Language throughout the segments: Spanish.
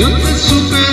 Eu te supero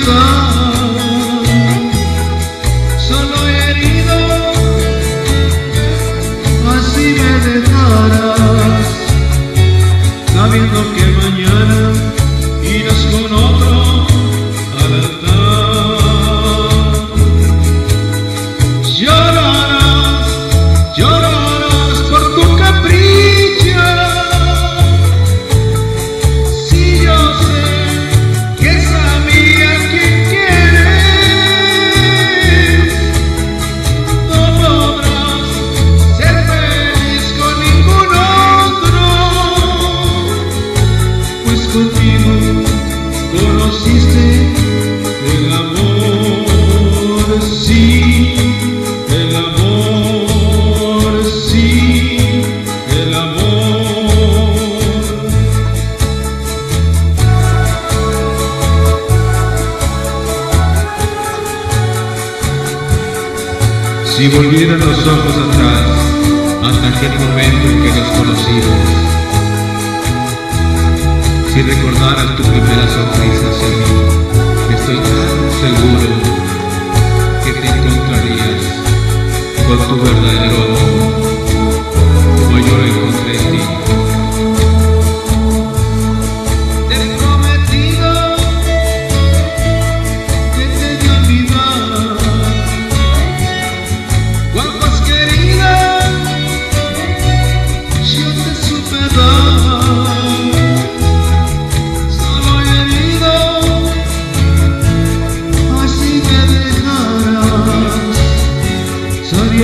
existe el amor, sí, el amor, sí, el amor. Si volvieran los ojos atrás, hasta aquel momento en que nos conocimos, si recordaras tu primera sonrisa hacia mí, estoy tan seguro que te encontrarías con tu verdadero amor.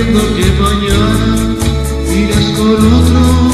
sabiendo que mañana irás con otro.